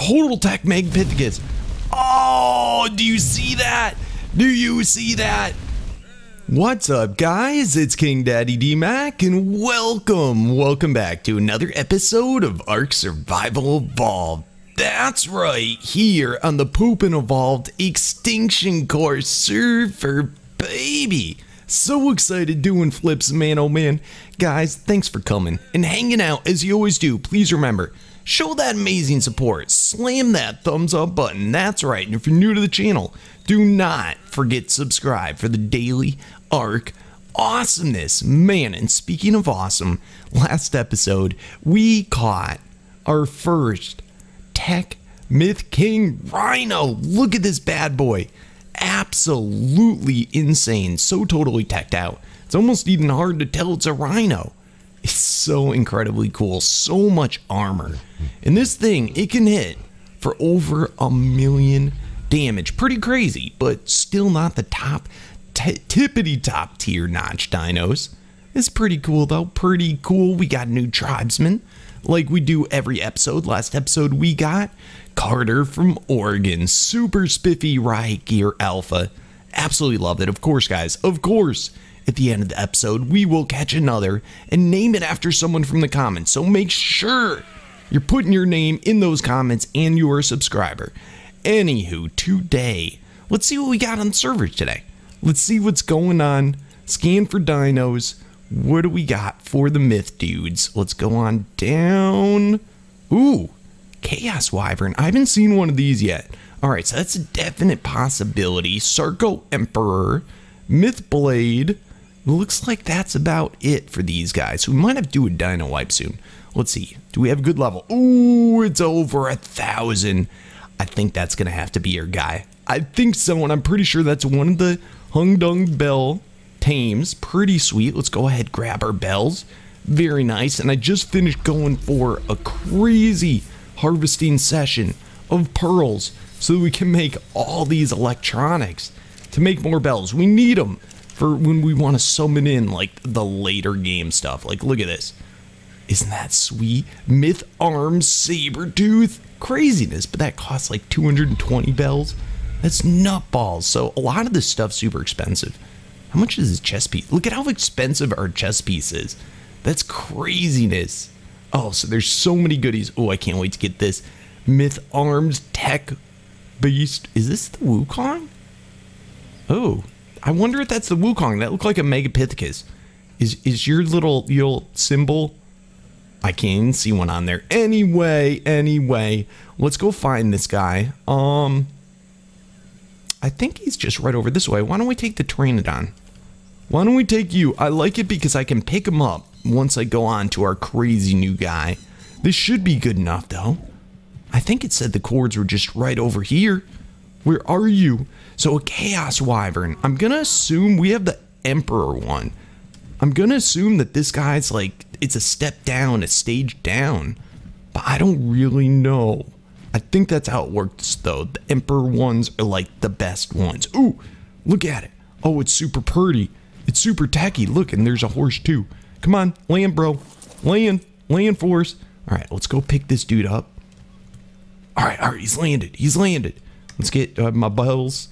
Total Tek Megapithecus. Oh, do you see that? Do you see that? What's up, guys? It's King Daddy D Mac, and welcome, welcome back to another episode of Ark Survival Evolved. That's right, here on the Poopin' Evolved Extinction Core server, baby. So excited doing flips, man, oh man. Guys, thanks for coming and hanging out as you always do. Please remember, show that amazing support. Slam that thumbs up button. That's right. And if you're new to the channel, do not forget to subscribe for the daily Ark awesomeness. Man, and speaking of awesome, last episode, we caught our first Tek Myth King Rhino. Look at this bad boy absolutely insane, so totally teched out. It's almost even hard to tell it's a rhino. It's so incredibly cool, so much armor. And this thing, it can hit for over a million damage. Pretty crazy, but still not the top, tippity top tier notch dinos. It's pretty cool though, pretty cool. We got new tribesmen, like we do every episode. Last episode we got Carter from Oregon, super spiffy riot gear alpha. Absolutely loved it. Of course, guys, of course. At the end of the episode, we will catch another and name it after someone from the comments. So make sure you're putting your name in those comments and you're a subscriber. Anywho, today, let's see what we got on the server today. Let's see what's going on. Scan for dinos. What do we got for the myth dudes? Let's go on down. Ooh, Chaos Wyvern. I haven't seen one of these yet. All right, so that's a definite possibility. Sarco Emperor, Myth Blade. Looks like that's about it for these guys. We might have to do a dino wipe soon. Let's see. Do we have a good level? Ooh, it's over a thousand. I think that's gonna have to be our guy. I think so, and I'm pretty sure that's one of the Hung Dung Bell tames. Pretty sweet. Let's go ahead grab our bells. Very nice. And I just finished going for a crazy harvesting session of pearls so we can make all these electronics to make more bells. We need them for when we want to summon in like the later game stuff. Like, look at this. Isn't that sweet? Myth Arms Saber Tooth. Craziness, but that costs like 220 bells. That's nutballs. So a lot of this stuff's super expensive. How much is this chess piece? Look at how expensive our chess piece is. That's craziness. Oh, so there's so many goodies. Oh, I can't wait to get this. Myth Arms Tek Beast. Is this the Wukong? Oh, I wonder if that's the Wukong. That looked like a Megapithecus. Is is your little your symbol? I can't even see one on there. Anyway, anyway, let's go find this guy. Um, I think he's just right over this way. Why don't we take the Pteranodon? Why don't we take you? I like it because I can pick him up once I go on to our crazy new guy. This should be good enough, though. I think it said the cords were just right over here. Where are you? So a Chaos Wyvern. I'm going to assume we have the Emperor one. I'm going to assume that this guy's like, it's a step down, a stage down. But I don't really know. I think that's how it works, though. The Emperor ones are like the best ones. Ooh, look at it. Oh, it's super pretty. It's super tacky. Look, and there's a horse, too. Come on, land, bro. Land, land for us. All right, let's go pick this dude up. All right, all right, he's landed. He's landed. Let's get uh, my bells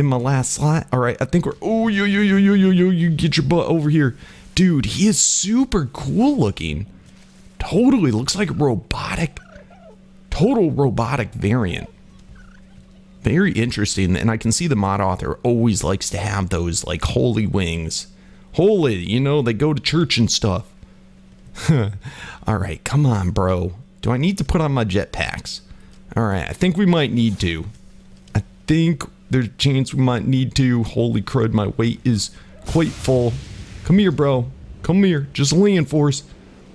in my last slot. All right, I think we're. Oh, yo, yo, yo, yo, yo, yo, you get your butt over here. Dude, he is super cool looking. Totally looks like a robotic, total robotic variant. Very interesting, and I can see the mod author always likes to have those like holy wings holy, you know, they go to church and stuff. All right, come on, bro. Do I need to put on my jetpacks? All right, I think we might need to. I think there's a chance we might need to. Holy crud, my weight is quite full. Come here, bro. Come here. Just land for us.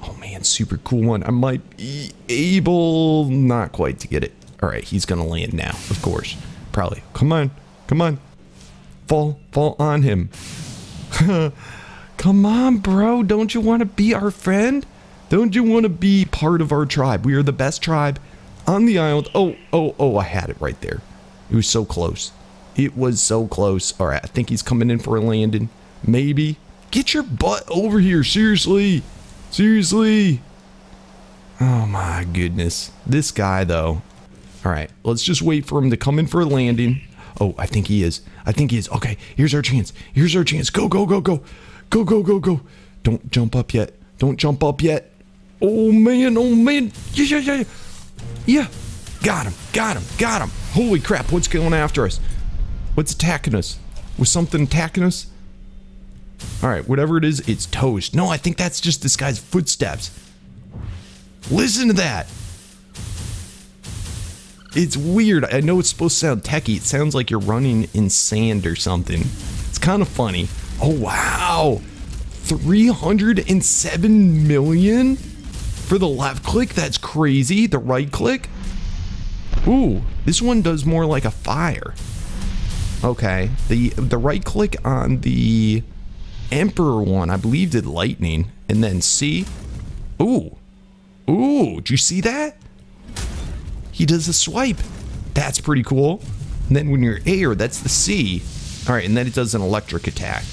Oh, man, super cool one. I might be able, not quite to get it. All right, he's going to land now, of course. Probably. Come on. Come on. Fall. Fall on him. Come on, bro. Don't you want to be our friend? Don't you want to be part of our tribe? We are the best tribe on the island. Oh, oh, oh, I had it right there. It was so close. It was so close. All right, I think he's coming in for a landing. Maybe. Get your butt over here. Seriously. Seriously. Oh my goodness. This guy, though. All right, let's just wait for him to come in for a landing. Oh, I think he is. I think he is. Okay, here's our chance. Here's our chance. Go, go, go, go. Go, go, go, go. Don't jump up yet. Don't jump up yet. Oh, man. Oh, man. Yeah, yeah, yeah. Yeah. Got him. Got him. Got him. Holy crap. What's going after us? What's attacking us? Was something attacking us? All right, whatever it is, it's toast. No, I think that's just this guy's footsteps. Listen to that. It's weird. I know it's supposed to sound techie. It sounds like you're running in sand or something. It's kind of funny. Oh, wow. 307 million for the left click? That's crazy. The right click? Ooh, this one does more like a fire. Okay, the the right click on the Emperor one, I believe did lightning. And then C. Ooh. Ooh, did you see that? he does a swipe. That's pretty cool. And then when you're air, that's the C. All right, and then it does an electric attack.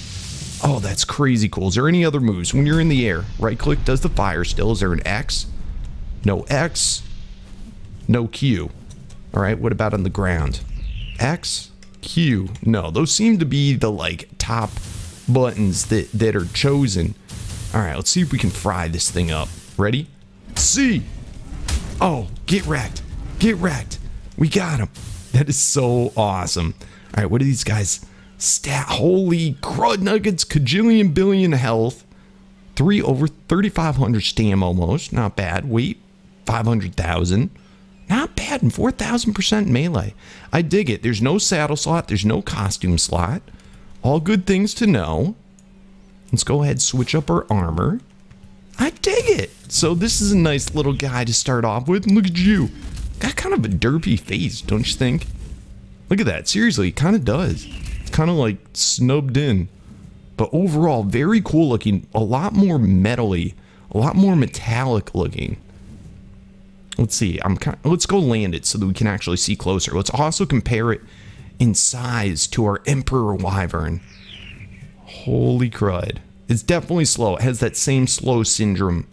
Oh, that's crazy cool. Is there any other moves? When you're in the air, right click does the fire still. Is there an X? No X. No Q. All right, what about on the ground? X, Q. No, those seem to be the like top buttons that, that are chosen. All right, let's see if we can fry this thing up. Ready? C. Oh, get wrecked. Get wrecked. We got him. That is so awesome. All right, what are these guys? Stat. Holy crud nuggets. Cajillion billion health. Three over 3,500 stam almost. Not bad. Weight 500,000. Not bad. And 4,000% melee. I dig it. There's no saddle slot. There's no costume slot. All good things to know. Let's go ahead switch up our armor. I dig it. So this is a nice little guy to start off with. Look at you. Got kind of a derpy face, don't you think? Look at that. Seriously, it kind of does. It's kind of like snubbed in. But overall, very cool looking. A lot more metally. A lot more metallic looking. Let's see. I'm kind of, let's go land it so that we can actually see closer. Let's also compare it in size to our Emperor Wyvern. Holy crud. It's definitely slow. It has that same slow syndrome.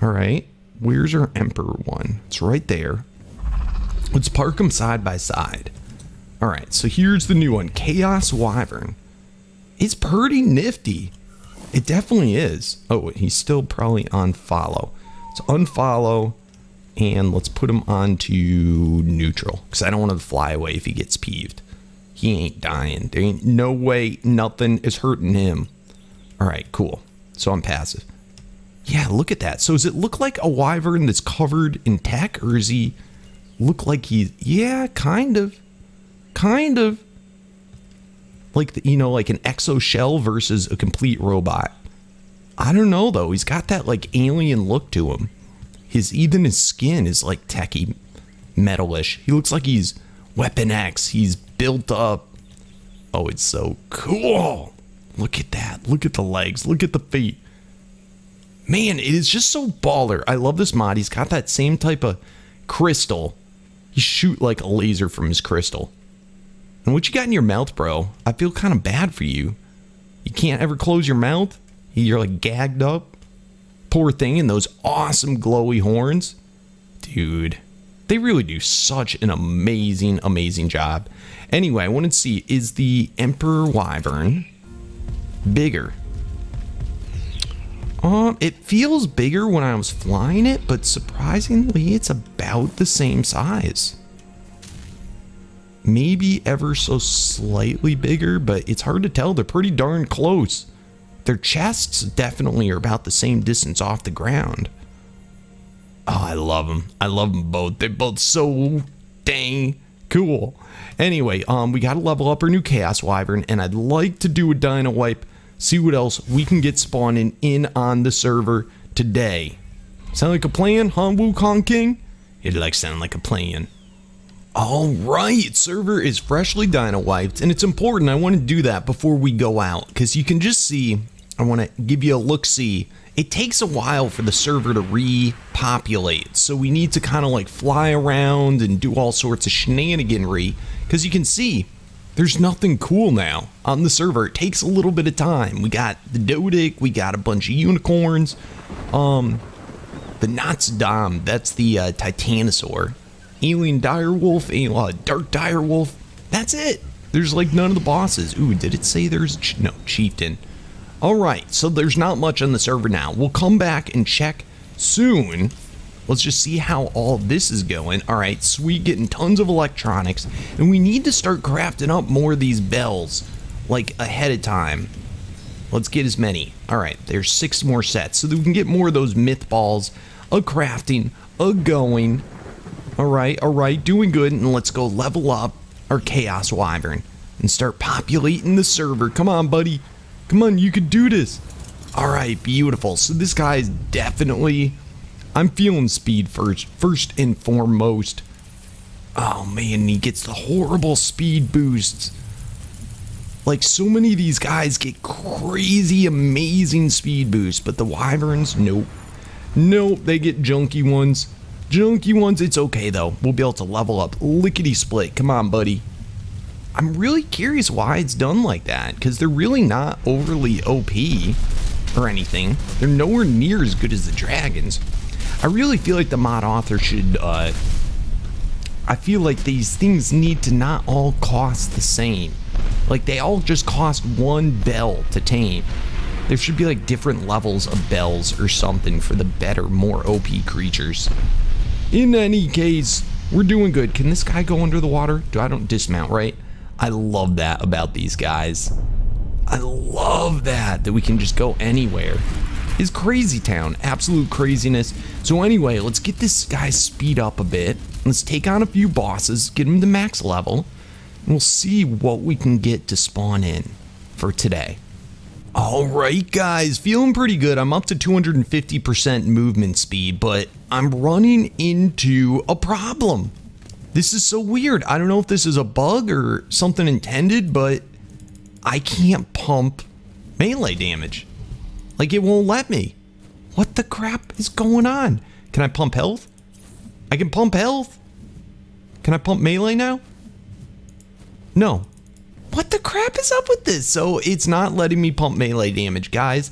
All right. Where's our Emperor one? It's right there. Let's park them side by side. All right, so here's the new one, Chaos Wyvern. It's pretty nifty. It definitely is. Oh, he's still probably on follow. So unfollow, and let's put him onto neutral, because I don't want him to fly away if he gets peeved. He ain't dying. There ain't no way nothing is hurting him. All right, cool. So I'm passive. Yeah, look at that. So does it look like a wyvern that's covered in tech, or does he look like he's... Yeah, kind of. Kind of. Like, the, you know, like an exo shell versus a complete robot. I don't know, though. He's got that, like, alien look to him. His Even his skin is, like, techie metalish. He looks like he's Weapon X. He's built up. Oh, it's so cool. Look at that. Look at the legs. Look at the feet man, it is just so baller. I love this mod. He's got that same type of crystal. He shoot like a laser from his crystal. And what you got in your mouth, bro? I feel kind of bad for you. You can't ever close your mouth? You're like gagged up? Poor thing, and those awesome glowy horns. Dude, they really do such an amazing, amazing job. Anyway, I wanted to see, is the Emperor Wyvern bigger um, it feels bigger when I was flying it, but surprisingly, it's about the same size. Maybe ever so slightly bigger, but it's hard to tell. They're pretty darn close. Their chests definitely are about the same distance off the ground. Oh, I love them. I love them both. They're both so dang cool. Anyway, um, we got to level up our new Chaos Wyvern, and I'd like to do a Dino Wipe see what else we can get spawning in on the server today. Sound like a plan, huh, Wukong King? It like sound like a plan. All right, server is freshly dino wiped, and it's important. I want to do that before we go out because you can just see. I want to give you a look. See, it takes a while for the server to repopulate, so we need to kind of like fly around and do all sorts of shenaniganry because you can see there's nothing cool now on the server. It takes a little bit of time. We got the Doedic, we got a bunch of unicorns. Um, the Notsdam, that's the uh, Titanosaur. alien direwolf, a uh, dark direwolf. That's it. There's like none of the bosses. Ooh, did it say there's no chieftain? All right, so there's not much on the server now. We'll come back and check soon. Let's just see how all this is going. All right, sweet, getting tons of electronics, and we need to start crafting up more of these bells, like ahead of time. Let's get as many. All right, there's six more sets, so that we can get more of those myth balls, a crafting, a going. All right, all right, doing good, and let's go level up our Chaos Wyvern and start populating the server. Come on, buddy. Come on, you can do this. All right, beautiful. So this guy is definitely, I'm feeling speed first, first and foremost. Oh man, he gets the horrible speed boosts. Like so many of these guys get crazy, amazing speed boosts, but the Wyverns, nope. Nope, they get junky ones. Junky ones, it's okay though. We'll be able to level up lickety split. Come on, buddy. I'm really curious why it's done like that, because they're really not overly OP or anything. They're nowhere near as good as the dragons. I really feel like the mod author should, uh, I feel like these things need to not all cost the same. Like, they all just cost one bell to tame. There should be like different levels of bells or something for the better, more OP creatures. In any case, we're doing good. Can this guy go under the water? Do I don't dismount, right? I love that about these guys. I love that, that we can just go anywhere. Is Crazy Town, absolute craziness. So anyway, let's get this guy speed up a bit. Let's take on a few bosses, get him to max level, and we'll see what we can get to spawn in for today. Alright guys, feeling pretty good. I'm up to 250% movement speed, but I'm running into a problem. This is so weird. I don't know if this is a bug or something intended, but I can't pump melee damage. Like it won't let me. What the crap is going on? Can I pump health? I can pump health. Can I pump melee now? No. What the crap is up with this? So it's not letting me pump melee damage, guys.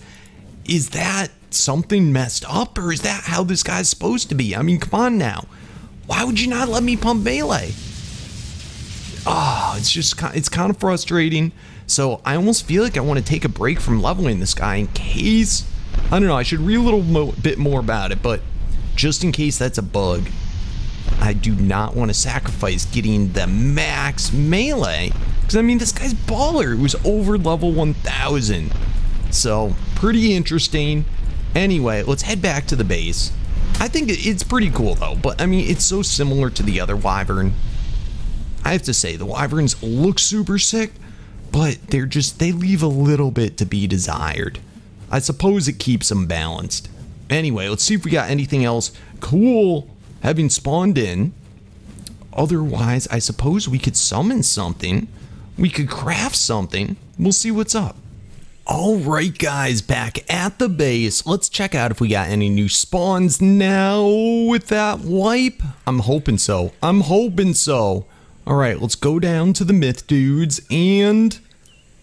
Is that something messed up or is that how this guy's supposed to be? I mean, come on now. Why would you not let me pump melee? Oh, it's just it's kind of frustrating. So I almost feel like I want to take a break from leveling this guy in case I don't know. I should read a little mo bit more about it, but just in case that's a bug, I do not want to sacrifice getting the max melee. Because I mean, this guy's baller. It was over level 1000. So pretty interesting. Anyway, let's head back to the base. I think it's pretty cool though, but I mean, it's so similar to the other Wyvern. I have to say, the Wyverns look super sick, but they're just, they leave a little bit to be desired. I suppose it keeps them balanced. Anyway, let's see if we got anything else cool having spawned in. Otherwise, I suppose we could summon something. We could craft something. We'll see what's up. Alright guys, back at the base. Let's check out if we got any new spawns now with that wipe. I'm hoping so. I'm hoping so. Alright, let's go down to the myth dudes and...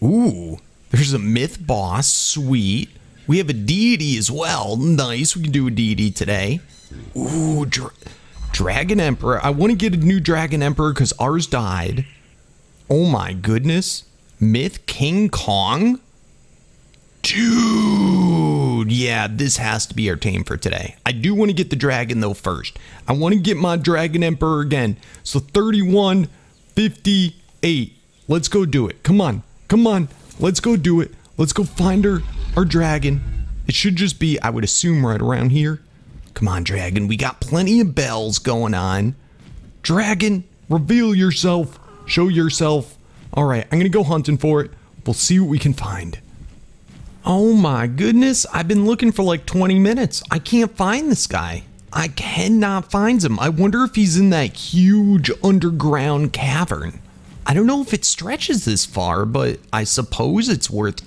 Ooh, there's a myth boss. Sweet. We have a deity as well. Nice, we can do a deity today. Ooh, dra Dragon Emperor. I want to get a new Dragon Emperor because ours died. Oh my goodness. Myth King Kong? Dude, yeah, this has to be our tame for today. I do want to get the dragon though first. I want to get my dragon emperor again. So 31, 58. Let's go do it. Come on, come on. Let's go do it. Let's go find her, our dragon. It should just be, I would assume, right around here. Come on, dragon. We got plenty of bells going on. Dragon, reveal yourself. Show yourself. All right, I'm going to go hunting for it. We'll see what we can find. Oh my goodness, I've been looking for like 20 minutes. I can't find this guy. I cannot find him. I wonder if he's in that huge underground cavern. I don't know if it stretches this far, but I suppose it's worth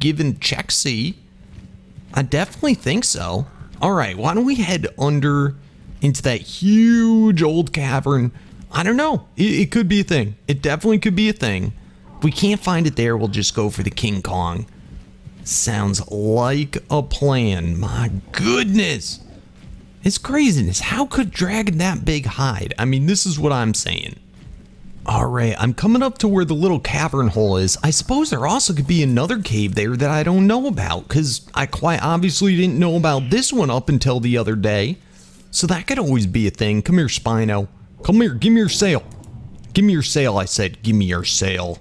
giving check see. I definitely think so. All right, why don't we head under into that huge old cavern? I don't know. It, it could be a thing. It definitely could be a thing. If we can't find it there, we'll just go for the King Kong. Sounds like a plan. My goodness. It's craziness. How could dragon that big hide? I mean, this is what I'm saying. Alright, I'm coming up to where the little cavern hole is. I suppose there also could be another cave there that I don't know about, because I quite obviously didn't know about this one up until the other day. So that could always be a thing. Come here, Spino. Come here, give me your sail. Give me your sail, I said. Give me your sail.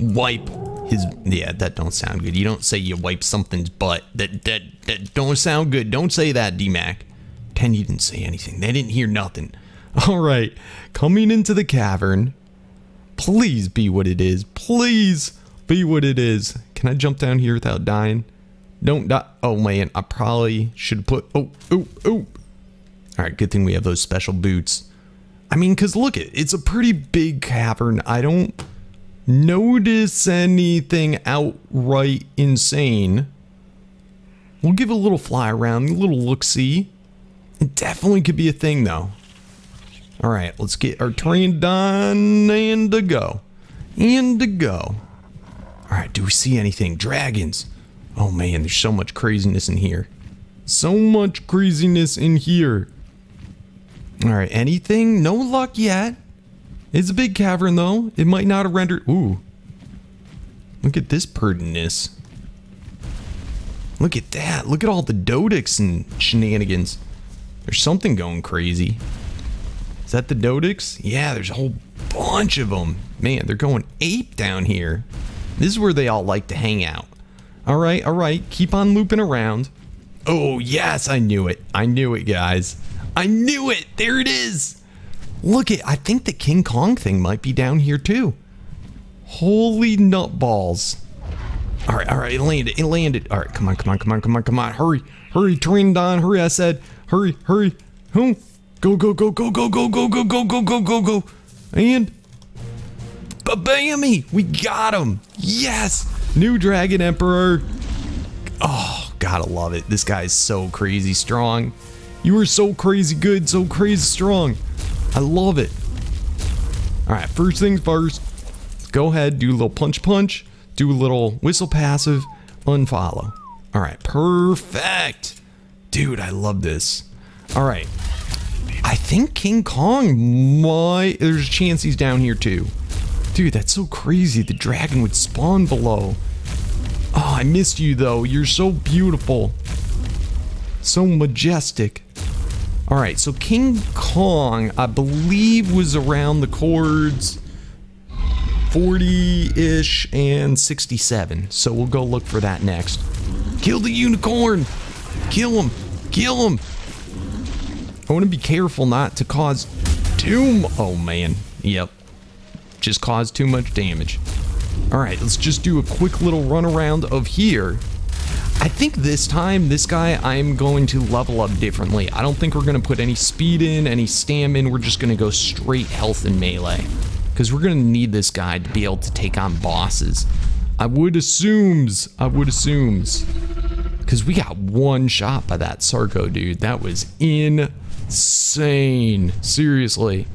Wipe his... Yeah, that don't sound good. You don't say you wipe something's butt. That, that, that don't sound good. Don't say that, D-Mac. 10, you didn't say anything. They didn't hear nothing. All right, coming into the cavern. Please be what it is. Please be what it is. Can I jump down here without dying? Don't die. Oh man, I probably should put. Oh, oh, oh. All right, good thing we have those special boots. I mean, because look, it, it's a pretty big cavern. I don't notice anything outright insane. We'll give a little fly around, a little look see. It definitely could be a thing though. All right, let's get our train done and to go. And to go. All right, do we see anything? Dragons. Oh man, there's so much craziness in here. So much craziness in here. All right, anything? No luck yet. It's a big cavern though. It might not have rendered. Ooh. Look at this pertinence. Look at that. Look at all the Doedics and shenanigans. There's something going crazy. Is that the Doedics? Yeah, there's a whole bunch of them. Man, they're going ape down here. This is where they all like to hang out. All right, all right, keep on looping around. Oh, yes, I knew it. I knew it, guys. I knew it. There it is. Look at, I think the King Kong thing might be down here too. Holy nutballs. All right, all right, it landed, it landed. All right, come on, come on, come on, come on, come on. Hurry, hurry, Trindon, hurry, I said. Hurry, hurry. Who? Go, go, go, go, go, go, go, go, go, go, go, go, go. And Babammy! We got him! Yes! New Dragon Emperor. Oh, gotta love it. This guy's so crazy strong. You are so crazy good, so crazy strong. I love it. Alright, first things first. Go ahead, do a little punch punch, do a little whistle passive, unfollow. Alright, perfect. Dude, I love this. Alright, I think King Kong might... There's a chance he's down here too. Dude, that's so crazy. The dragon would spawn below. Oh, I missed you though. You're so beautiful. So majestic. Alright, so King Kong, I believe, was around the chords 40-ish and 67. So we'll go look for that next. Kill the unicorn! Kill him! Kill him! I want to be careful not to cause too Oh, man. Yep. Just caused too much damage. Alright, let's just do a quick little run around of here. I think this time, this guy, I'm going to level up differently. I don't think we're going to put any speed in, any stamina. We're just going to go straight health and melee. Because we're going to need this guy to be able to take on bosses. I would assumes, I would assumes. Because we got one shot by that Sarco dude. That was insane. Seriously.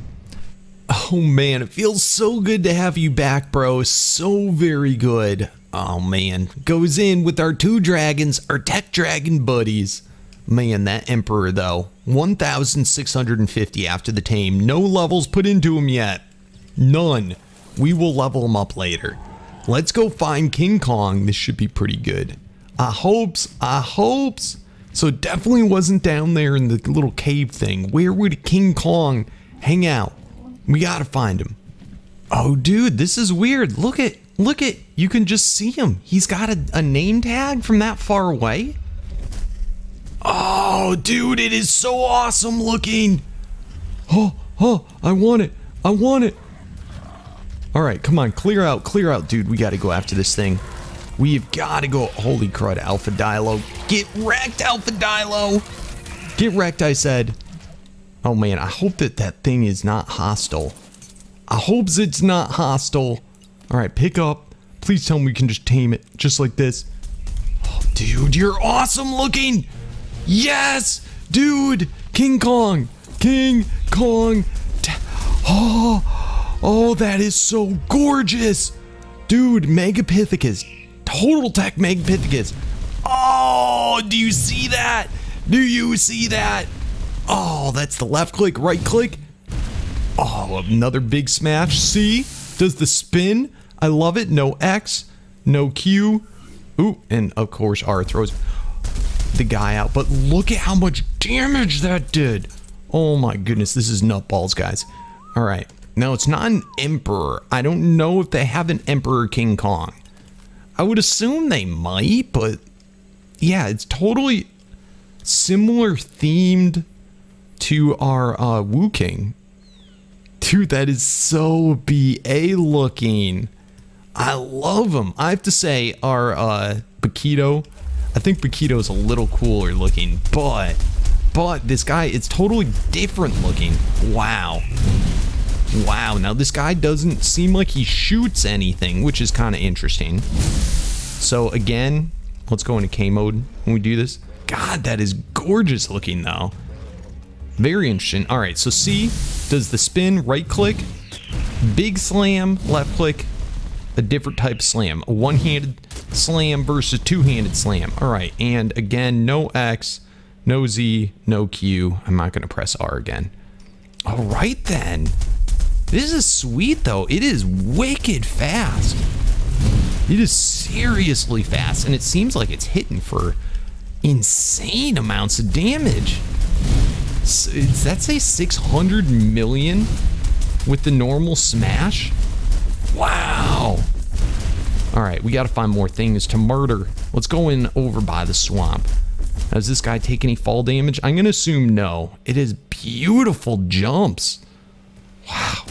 Oh man, it feels so good to have you back, bro. So very good. Oh man, goes in with our two dragons, our tech dragon buddies. Man, that Emperor though, 1,650 after the tame. No levels put into him yet. None. We will level him up later. Let's go find King Kong. This should be pretty good. I hopes, I hopes. So definitely wasn't down there in the little cave thing. Where would King Kong hang out? We gotta find him. Oh, dude, this is weird. Look at, look at, you can just see him. He's got a, a name tag from that far away. Oh, dude, it is so awesome looking. Oh, oh, I want it. I want it. All right, come on, clear out, clear out, dude. We gotta go after this thing. We've got to go. Holy crud, Alpha Dilo. Get wrecked, Alpha Dilo. Get wrecked, I said. Oh man, I hope that that thing is not hostile. I hope it's not hostile. All right, pick up. Please tell me we can just tame it just like this. Oh, dude, you're awesome looking. Yes, dude. King Kong. King Kong. Oh, oh, that is so gorgeous. Dude, Megapithecus total tech Megapithecus. Oh, do you see that? Do you see that? Oh, that's the left click, right click. Oh, another big smash. C does the spin. I love it. No X, no Q. Ooh, and of course R throws the guy out. But look at how much damage that did. Oh my goodness, this is nutballs, guys. All right. Now, it's not an Emperor. I don't know if they have an Emperor King Kong. I would assume they might, but yeah, it's totally similar themed to our uh, Wu King. Dude, that is so BA looking. I love him. I have to say, our uh, Bokito, I think Bokito is a little cooler looking, but, but this guy, it's totally different looking. Wow. Wow, now this guy doesn't seem like he shoots anything, which is kind of interesting. So again, let's go into K mode when we do this. God, that is gorgeous looking though. Very interesting. All right, so C does the spin, right click, big slam, left click, a different type of slam. A one-handed slam versus two-handed slam. All right, and again, no X, no Z, no Q. I'm not gonna press R again. All right then. This is sweet though. It is wicked fast. It is seriously fast, and it seems like it's hitting for insane amounts of damage. Does that say 600 million with the normal smash? Wow. All right, we got to find more things to murder. Let's go in over by the swamp. Does this guy take any fall damage? I'm going to assume no. It is beautiful jumps. Wow.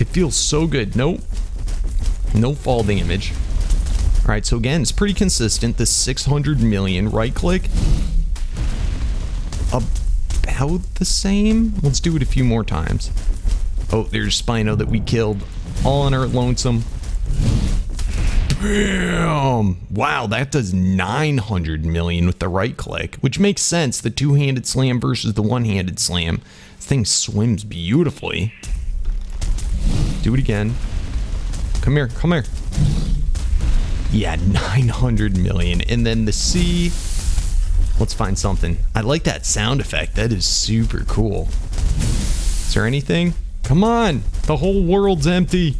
It feels so good. Nope. No fall damage. All right, so again, it's pretty consistent. The 600 million right click. About the same. Let's do it a few more times. Oh, there's Spino that we killed all on our lonesome. Bam! Wow, that does 900 million with the right click, which makes sense. The two-handed slam versus the one-handed slam. This thing swims beautifully. Do it again. Come here, come here. Yeah, 900 million. And then the C. Let's find something. I like that sound effect. That is super cool. Is there anything? Come on. The whole world's empty.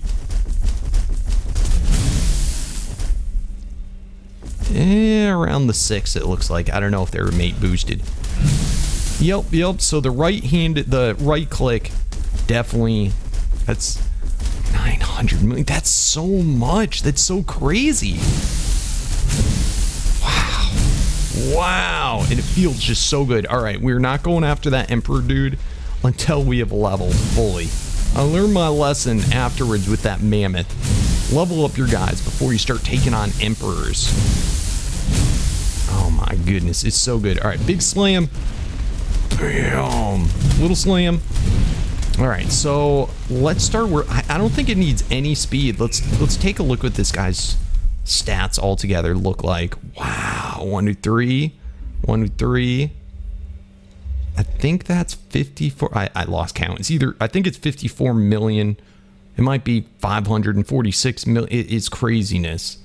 Eh, around the six, it looks like. I don't know if they're mate boosted. Yep, yep. So the right hand, the right click, definitely. That's 900 million. That's so much. That's so crazy. Wow. And it feels just so good. All right, we're not going after that Emperor dude until we have leveled fully. I learned my lesson afterwards with that mammoth. Level up your guys before you start taking on emperors. Oh my goodness, it's so good. All right, big slam. Bam. Little slam. All right, so let's start where I, I don't think it needs any speed. Let's let's take a look what this guy's stats altogether look like. Wow, one, two, three, one, two, three. I think that's 54. I, I lost count. It's either, I think it's 54 million. It might be 546 million. It, it's craziness.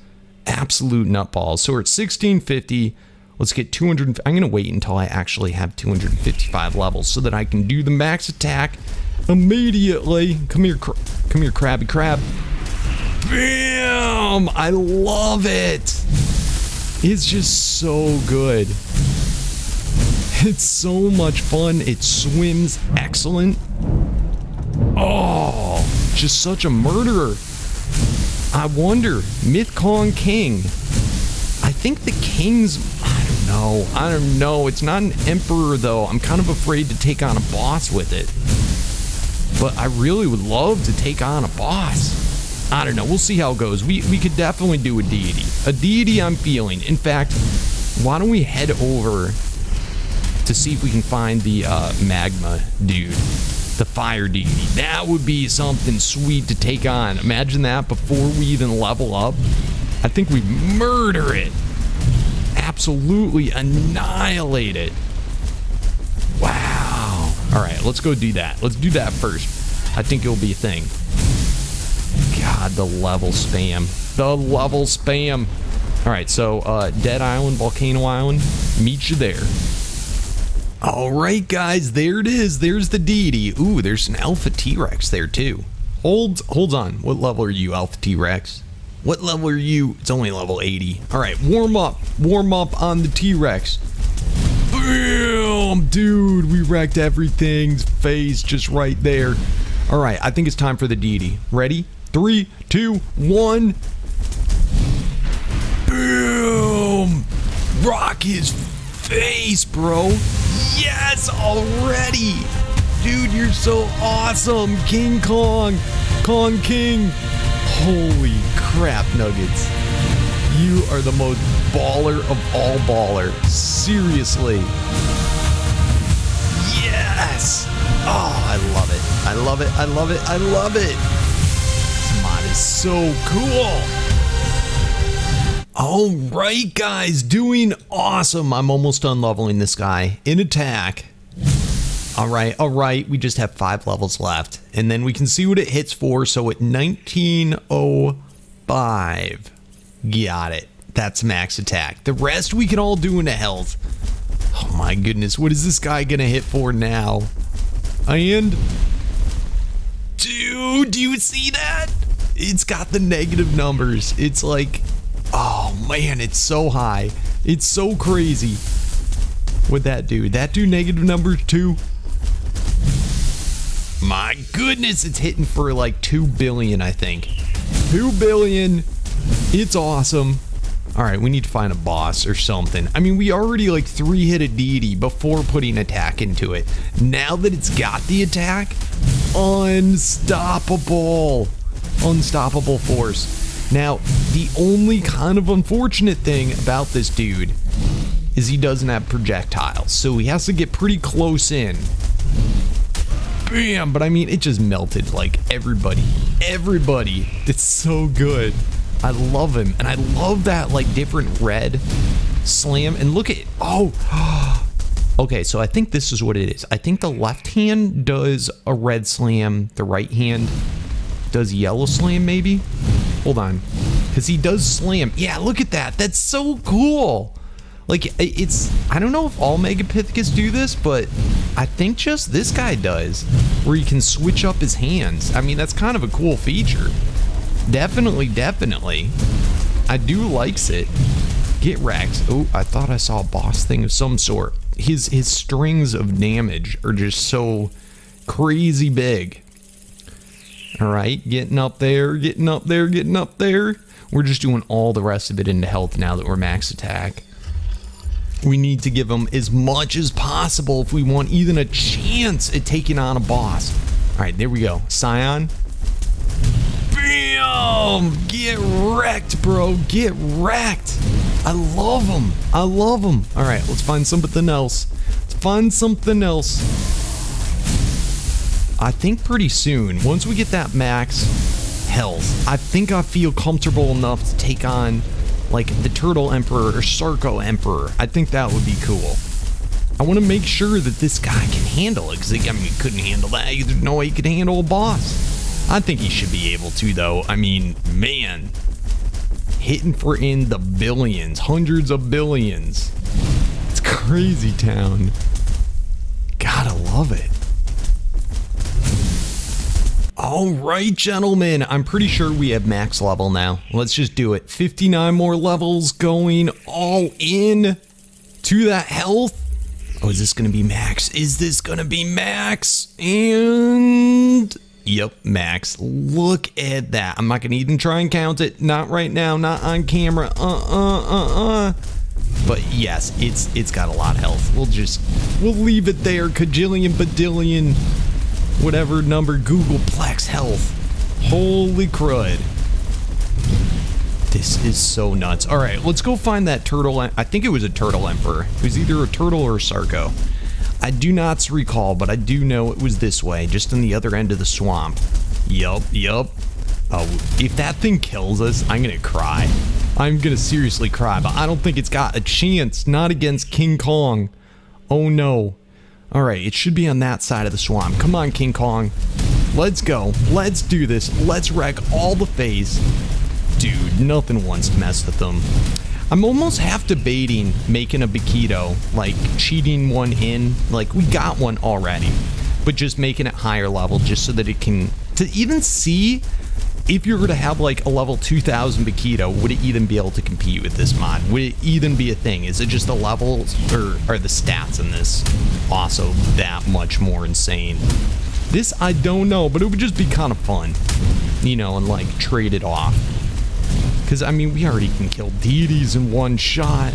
Absolute nutballs. So we're at 1650. Let's get 200. I'm going to wait until I actually have 255 levels so that I can do the max attack immediately. Come here, come here, Krabby Crab. Bam! I love it. It's just so good. It's so much fun. It swims excellent. Oh, just such a murderer. I wonder, Myth Kong King. I think the king's, I don't know. I don't know. It's not an emperor though. I'm kind of afraid to take on a boss with it. But I really would love to take on a boss. I don't know. We'll see how it goes. We, we could definitely do a deity. A deity I'm feeling. In fact, why don't we head over to see if we can find the uh, magma dude, the fire deity. That would be something sweet to take on. Imagine that before we even level up. I think we murder it. Absolutely annihilate it. Wow. All right, let's go do that. Let's do that first. I think it'll be a thing. God, the level spam. The level spam. All right, so uh, Dead Island, Volcano Island, meet you there. All right, guys, there it is. There's the deity. Ooh, there's an Alpha T-Rex there too. Hold, hold on. What level are you, Alpha T-Rex? What level are you? It's only level 80. All right, warm up. Warm up on the T-Rex. Boom! Dude, we wrecked everything's face just right there. All right, I think it's time for the deity. Ready? Three, two, one. Boom! Rock his face, bro. Yes, already. Dude, you're so awesome. King Kong. Kong King. Holy crap, Nuggets. You are the most baller of all baller. Seriously. Yes. Oh, I love it. I love it. I love it. I love it. Is so cool. All right, guys, doing awesome. I'm almost done leveling this guy in attack. All right, all right, we just have five levels left, and then we can see what it hits for. So at 1905, got it. That's max attack. The rest we can all do into health. Oh my goodness, what is this guy gonna hit for now? And, dude, do you see that? It's got the negative numbers. It's like Oh man, it's so high. It's so crazy. What that do? That do negative numbers too? My goodness, it's hitting for like 2 billion, I think. 2 billion. It's awesome. All right, we need to find a boss or something. I mean, we already like three hit a deity before putting attack into it. Now that it's got the attack, unstoppable. Unstoppable force. Now, the only kind of unfortunate thing about this dude is he doesn't have projectiles, so he has to get pretty close in. Bam! But I mean, it just melted like everybody. Everybody. It's so good. I love him. And I love that like different red slam. And look at. Oh. okay, so I think this is what it is. I think the left hand does a red slam. The right hand does yellow slam maybe? Hold on. Because he does slam. Yeah, look at that. That's so cool. Like, it's... I don't know if all Megapithecus do this, but I think just this guy does. Where he can switch up his hands. I mean, that's kind of a cool feature. Definitely, definitely. I do likes it. Get wrecked. Oh, I thought I saw a boss thing of some sort. His, his strings of damage are just so crazy big. All right, getting up there, getting up there, getting up there. We're just doing all the rest of it into health now that we're max attack. We need to give them as much as possible if we want even a chance at taking on a boss. All right, there we go. Scion. Bam! Get wrecked, bro. Get wrecked. I love them. I love them. All right, let's find something else. Let's find something else. I think pretty soon, once we get that max health, I think I feel comfortable enough to take on like the Turtle Emperor or Sarco Emperor. I think that would be cool. I want to make sure that this guy can handle it because I mean, he couldn't handle that. There's no way he could handle a boss. I think he should be able to though. I mean, man, hitting for in the billions, hundreds of billions. It's crazy town. Gotta love it. All right, gentlemen, I'm pretty sure we have max level now. Let's just do it. 59 more levels going all in to that health. Oh, is this going to be max? Is this going to be max? And... Yep, max. Look at that. I'm not going to even try and count it. Not right now. Not on camera. Uh-uh, uh-uh. But yes, it's it's got a lot of health. We'll just... We'll leave it there. Kajillion, badillion whatever number Googolplex health. Holy crud. This is so nuts. All right, let's go find that turtle. I think it was a turtle emperor. It was either a turtle or a Sarco. I do not recall, but I do know it was this way, just on the other end of the swamp. Yup, yup. Oh, if that thing kills us, I'm gonna cry. I'm gonna seriously cry, but I don't think it's got a chance. Not against King Kong. Oh no. Alright, it should be on that side of the swamp. Come on, King Kong. Let's go. Let's do this. Let's wreck all the phase. Dude, nothing wants to mess with them. I'm almost half debating making a Bokito, like cheating one in. Like we got one already, but just making it higher level just so that it can, to even see if you were to have like a level 2000 Bokito, would it even be able to compete with this mod? Would it even be a thing? Is it just the levels or are the stats in this also that much more insane? This I don't know, but it would just be kind of fun, you know, and like trade it off. Because, I mean, we already can kill deities in one shot.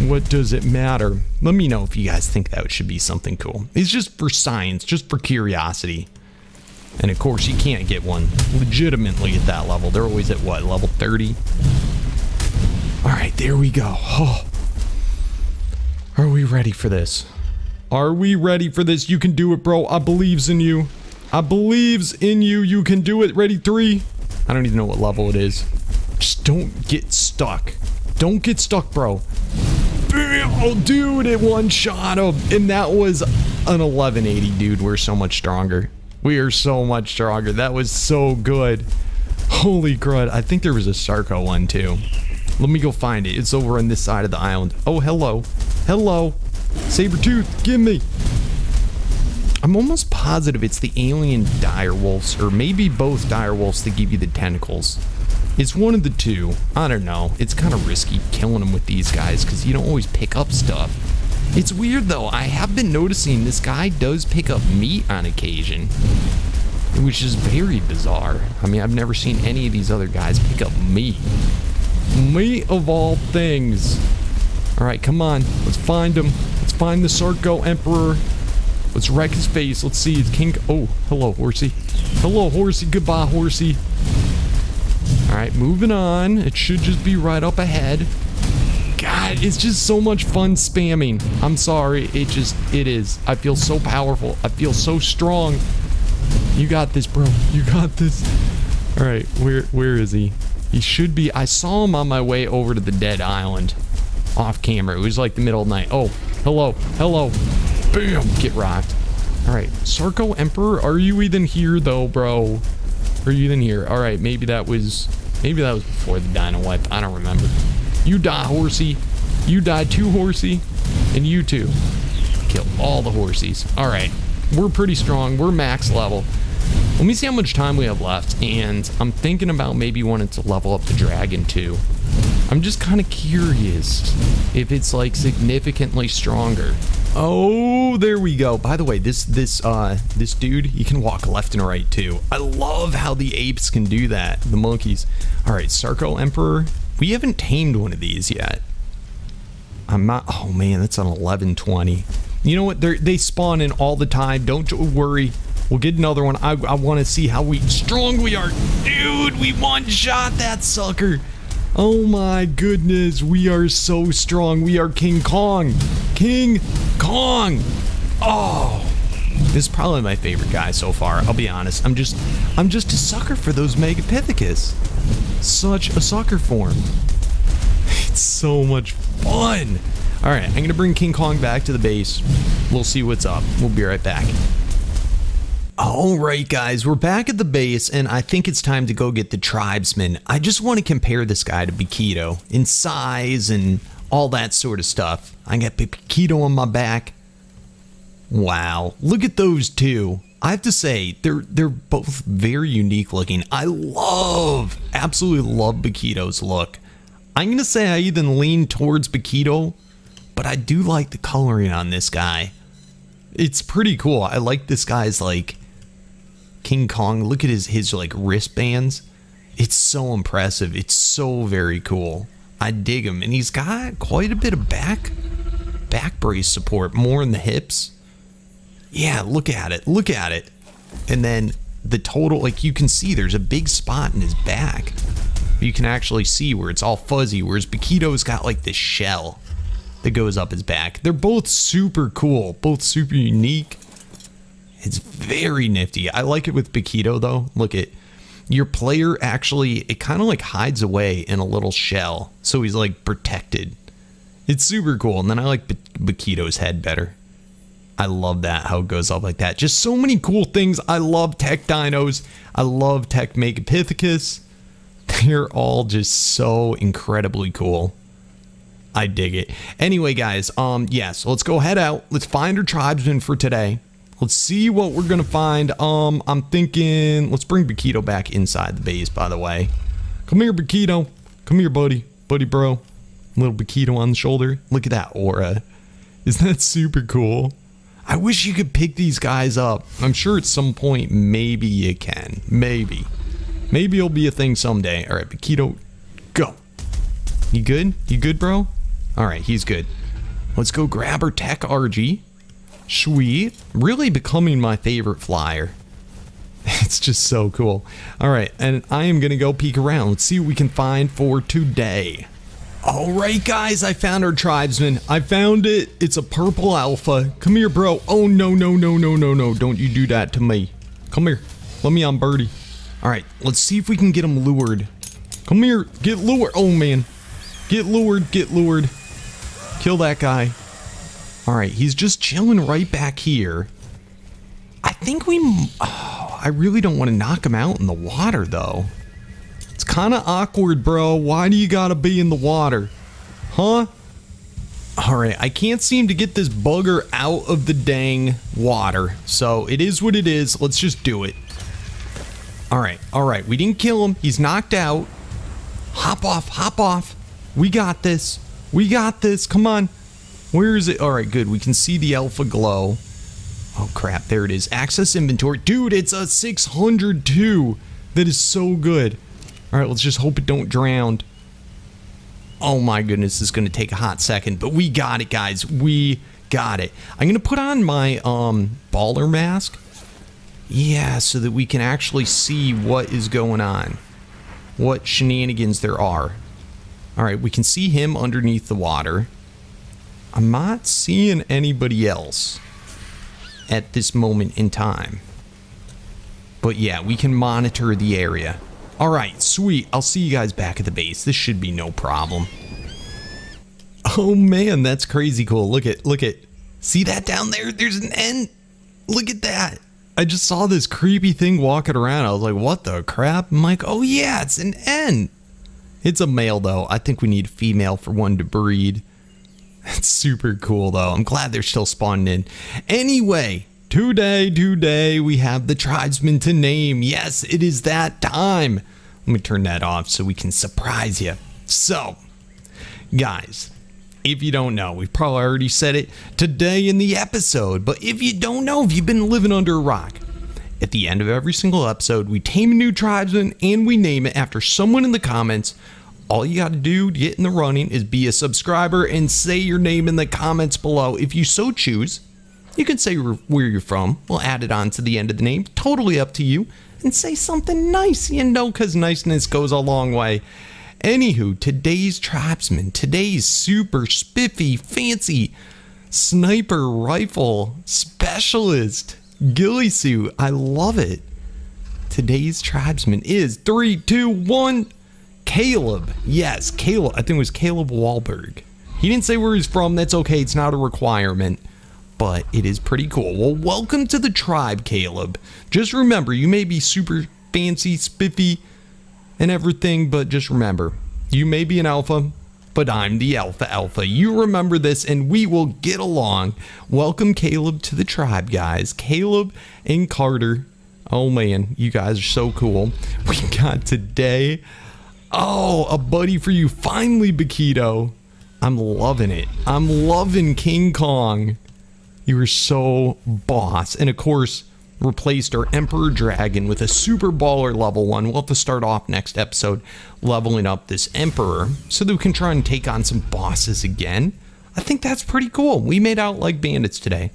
What does it matter? Let me know if you guys think that should be something cool. It's just for science, just for curiosity. And of course, you can't get one legitimately at that level. They're always at what, level 30? All right, there we go. Oh. Are we ready for this? Are we ready for this? You can do it, bro. I believes in you. I believes in you. You can do it. Ready? Three. I don't even know what level it is. Just don't get stuck. Don't get stuck, bro. Oh, dude, it one shot him. And that was an 1180, dude. We're so much stronger. We are so much stronger. That was so good. Holy crud. I think there was a Sarco one, too. Let me go find it. It's over on this side of the island. Oh, hello. Hello. Saber tooth, give me. I'm almost positive it's the alien direwolves, or maybe both direwolves that give you the tentacles. It's one of the two. I don't know. It's kind of risky killing them with these guys because you don't always pick up stuff. It's weird though. I have been noticing this guy does pick up meat on occasion, which is very bizarre. I mean, I've never seen any of these other guys pick up meat. Meat of all things. All right, come on. Let's find him. Let's find the Sarco Emperor. Let's wreck his face. Let's see. It's King. Oh, hello, horsey. Hello, horsey. Goodbye, horsey. Alright, moving on. It should just be right up ahead. God, it's just so much fun spamming. I'm sorry. It just, it is. I feel so powerful. I feel so strong. You got this, bro. You got this. Alright, where, where is he? He should be. I saw him on my way over to the dead island. Off camera. It was like the middle of the night. Oh, hello. Hello. Bam. Get rocked. Alright, Sarco Emperor, are you even here though, bro? Are you even here? All right, maybe that was maybe that was before the dino wipe. I don't remember. You die, horsey. You die too, horsey. And you too. Kill all the horsies. All right. We're pretty strong. We're max level. Let me see how much time we have left. And I'm thinking about maybe wanting to level up the dragon too. I'm just kind of curious if it's like significantly stronger. Oh, there we go. By the way, this this uh this dude, he can walk left and right too. I love how the apes can do that. The monkeys. All right, Sarco Emperor. We haven't tamed one of these yet. I'm not. Oh man, that's an 1120. You know what? They they spawn in all the time. Don't worry. We'll get another one. I, I want to see how we strong we are. Dude, we one shot that sucker. Oh my goodness, we are so strong. We are King Kong. King Kong. Oh. This is probably my favorite guy so far. I'll be honest. I'm just I'm just a sucker for those Megapithecus. Such a soccer form. It's so much fun. All right, I'm going to bring King Kong back to the base. We'll see what's up. We'll be right back. Alright guys, we're back at the base and I think it's time to go get the tribesman. I just want to compare this guy to Bokito in size and all that sort of stuff. I got Bokito on my back. Wow, look at those two. I have to say, they're they're both very unique looking. I love, absolutely love Bokito's look. I'm to say I even lean towards Bokito, but I do like the coloring on this guy. It's pretty cool. I like this guy's like King Kong. Look at his his like wristbands. It's so impressive. It's so very cool. I dig him, and he's got quite a bit of back back brace support, more in the hips. Yeah, look at it. Look at it. And then the total, like you can see, there's a big spot in his back. You can actually see where it's all fuzzy, whereas Bokito's got like this shell that goes up his back. They're both super cool, both super unique. It's very nifty. I like it with Bokito though. Look at your player actually, it kind of like hides away in a little shell. So he's like protected. It's super cool. And then I like Bokito's head better. I love that, how it goes up like that. Just so many cool things. I love Tek dinos. I love Tek Megapithecus. They're all just so incredibly cool. I dig it. Anyway, guys, um, yes, let's go head out. Let's find our tribesmen for today. Let's see what we're gonna find. Um, I'm thinking let's bring Bokito back inside the base, by the way. Come here, Bokito. Come here, buddy. Buddy bro. Little Bokito on the shoulder. Look at that aura. Isn't that super cool? I wish you could pick these guys up. I'm sure at some point maybe you can. Maybe. Maybe it'll be a thing someday. Alright, Bokito, go. You good? You good, bro? Alright, he's good. Let's go grab our Tek RG. Sweet. Really becoming my favorite flyer. It's just so cool. Alright, and I am going to go peek around. Let's see what we can find for today. Alright guys, I found our tribesman. I found it. It's a purple alpha. Come here, bro. Oh, no, no, no, no, no, no. Don't you do that to me. Come here. Let me on birdie. Alright, let's see if we can get him lured. Come here. Get lured. Oh, man. Get lured. Get lured. Kill that guy. Alright, he's just chilling right back here. I think we... Oh, I really don't want to knock him out in the water, though. Kind of awkward, bro. Why do you gotta be in the water? Huh? Alright, I can't seem to get this bugger out of the dang water. So, it is what it is. Let's just do it. Alright, alright. We didn't kill him. He's knocked out. Hop off, hop off. We got this. We got this. Come on. Where is it? All right, good. We can see the alpha glow. Oh, crap. There it is. Access inventory. Dude, it's a 602. That is so good. All right, let's just hope it don't drown. Oh, my goodness. This is going to take a hot second. But we got it, guys. We got it. I'm going to put on my um, baller mask. Yeah, so that we can actually see what is going on. What shenanigans there are. All right, we can see him underneath the water. I'm not seeing anybody else at this moment in time. But yeah, we can monitor the area. All right, sweet. I'll see you guys back at the base. This should be no problem. Oh man, that's crazy cool. Look at, look at, see that down there? There's an N. Look at that. I just saw this creepy thing walking around. I was like, what the crap? I'm like, oh yeah, it's an N. It's a male though. I think we need a female for one to breed. That's super cool though. I'm glad they're still spawning in. Anyway, today, today, we have the tribesmen to name. Yes, it is that time. Let me turn that off so we can surprise you. So, guys, if you don't know, we've probably already said it today in the episode, but if you don't know, if you've been living under a rock, at the end of every single episode, we tame a new tribesman and we name it after someone in the comments all you got to do to get in the running is be a subscriber and say your name in the comments below if you so choose. You can say where you're from. We'll add it on to the end of the name. Totally up to you. And say something nice, you know, because niceness goes a long way. Anywho, today's tribesman, today's super spiffy, fancy sniper rifle specialist ghillie suit. I love it. Today's tribesman is three, two, one. Caleb. Yes, Caleb. I think it was Caleb Wahlberg. He didn't say where he's from. That's okay. It's not a requirement. But it is pretty cool. Well, welcome to the tribe, Caleb. Just remember, you may be super fancy, spiffy, and everything, but just remember, you may be an alpha, but I'm the alpha alpha. You remember this, and we will get along. Welcome, Caleb, to the tribe, guys. Caleb and Carter. Oh, man, you guys are so cool. We got today Oh, a buddy for you. Finally, Bokito. I'm loving it. I'm loving King Kong. You were so boss. And of course, replaced our Emperor Dragon with a Super Baller level one. We'll have to start off next episode leveling up this Emperor so that we can try and take on some bosses again. I think that's pretty cool. We made out like bandits today.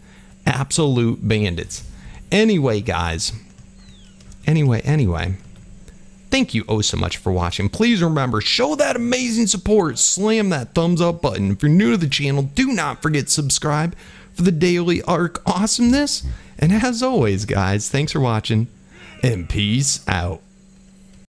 Absolute bandits. Anyway, guys. Anyway, anyway. Thank you oh so much for watching. Please remember, show that amazing support. Slam that thumbs up button. If you're new to the channel, do not forget subscribe for the daily ARK awesomeness. And as always, guys, thanks for watching and peace out.